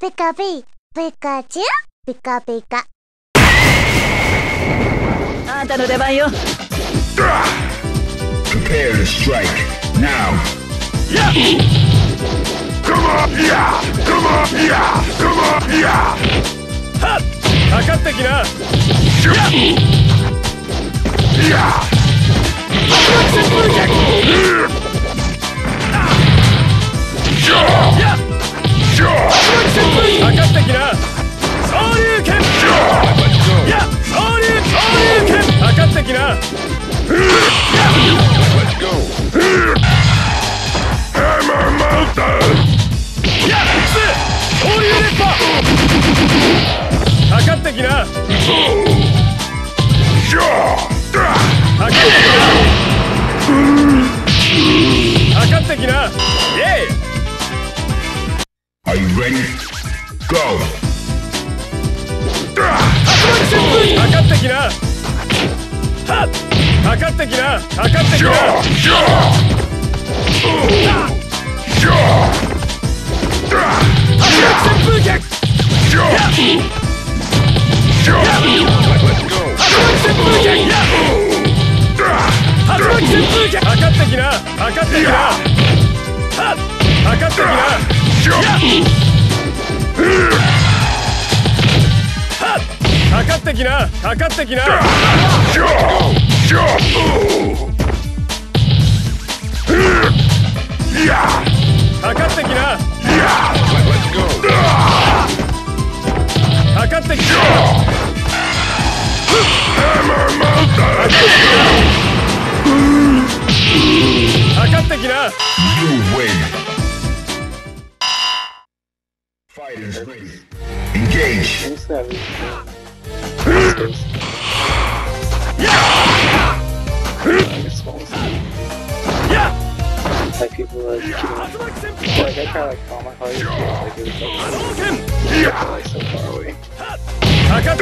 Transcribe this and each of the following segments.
ピカピカプペアルスト Hammer Mountain! いや総流熱波かかってきな Sure! かかってきなかかってきなイエイ Are you ready? Go. かかってきなはっかかってきな。かかってきな。旋風脚かかってきな。かかってきな。はっかかってきなかかってきなかかってきな。かかってきなな かかっ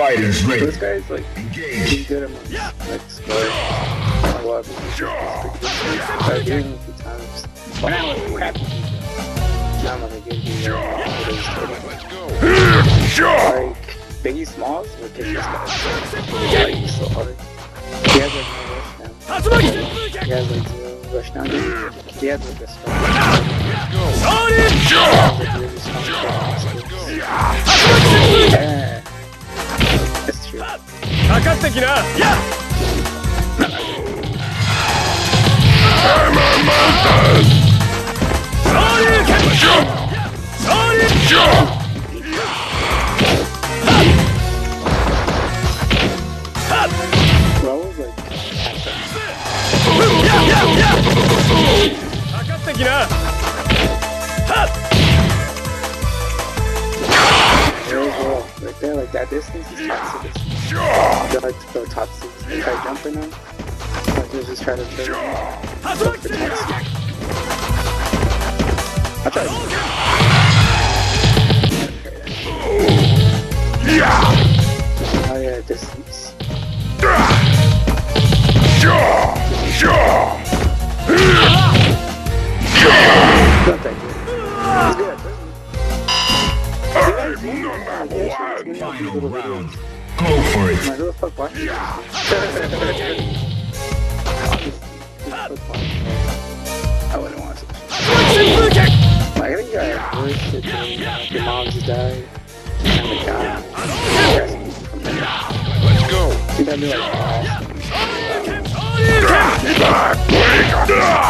fight ready. This guy's like, engage. Good at my next card. I love him. I've given him a few times. But I'm like, crap. Now I'm gonna. Let's go. Like, Biggie Smalls would take this guy. Like, he's so hard. He has like no rush now. He has like zero rush now. He has like a strong. Let's go. Let's go. きなやっ Yeah! like that, like that distance, is top six. I like to throw top and try jumping them. Like, you just try to throw them. Jump for. I tried Yeah! Oh yeah, distance. Yeah! Yeah! Yeah! Final round. Go for it. I wouldn't want to. I think I worst shit the moms die. And the guy. Let's go. See that be like, oh.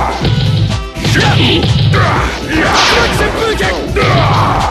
Shit! Ah! Yeah! Shit! Shit! Shit! Ah!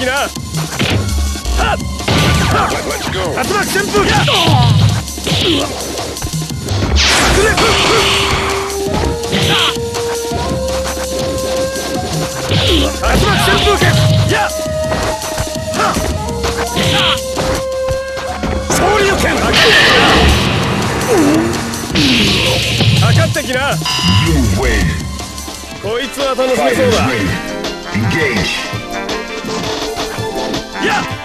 きな!竜巻旋風旋風脚やはっ昇竜拳かかってきな.こいつは楽しめそうだ Yeah!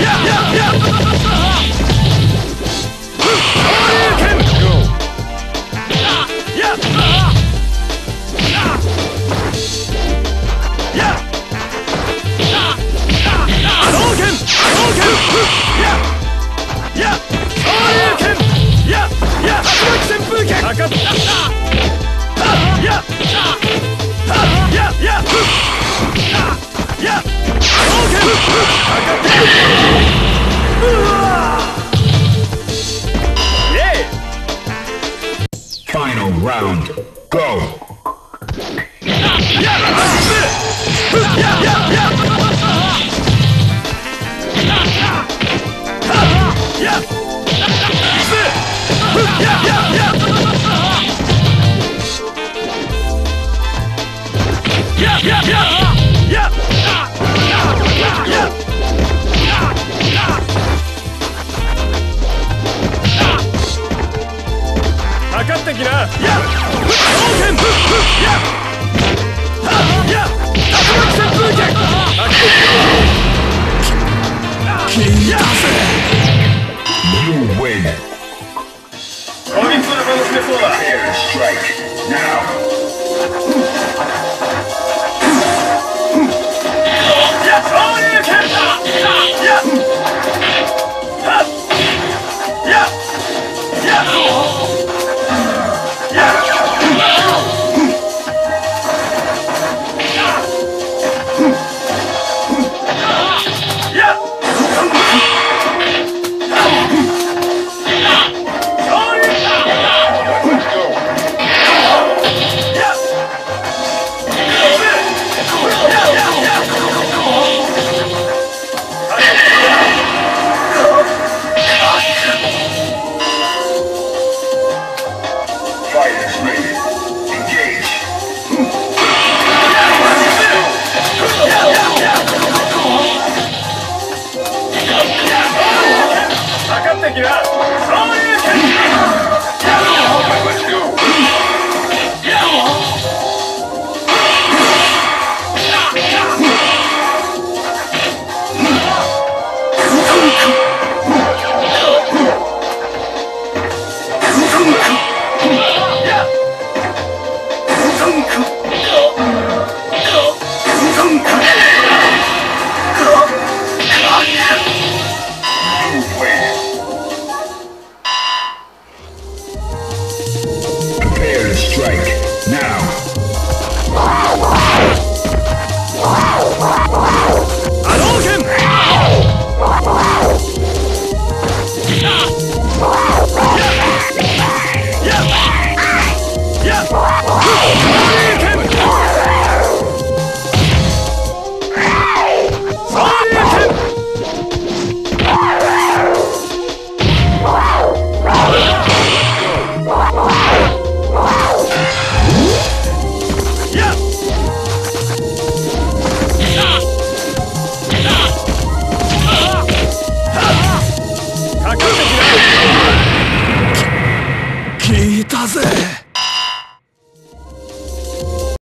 Yeah! そうだ